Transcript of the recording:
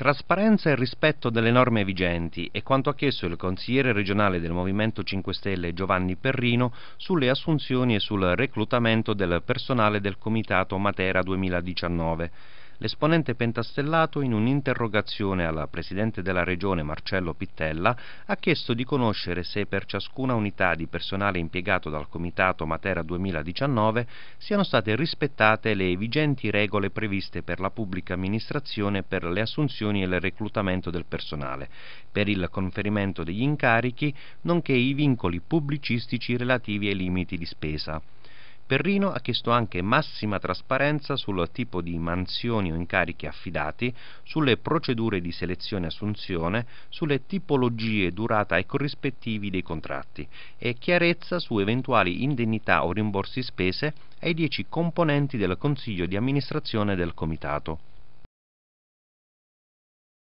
Trasparenza e rispetto delle norme vigenti è quanto ha chiesto il consigliere regionale del Movimento 5 Stelle Giovanni Perrino sulle assunzioni e sul reclutamento del personale del Comitato Matera 2019. L'esponente pentastellato, in un'interrogazione al Presidente della Regione Marcello Pittella, ha chiesto di conoscere se per ciascuna unità di personale impiegato dal Comitato Matera 2019 siano state rispettate le vigenti regole previste per la pubblica amministrazione per le assunzioni e il reclutamento del personale, per il conferimento degli incarichi, nonché i vincoli pubblicistici relativi ai limiti di spesa. Perrino ha chiesto anche massima trasparenza sul tipo di mansioni o incarichi affidati, sulle procedure di selezione e assunzione, sulle tipologie, durata e corrispettivi dei contratti e chiarezza su eventuali indennità o rimborsi spese ai dieci componenti del Consiglio di amministrazione del Comitato.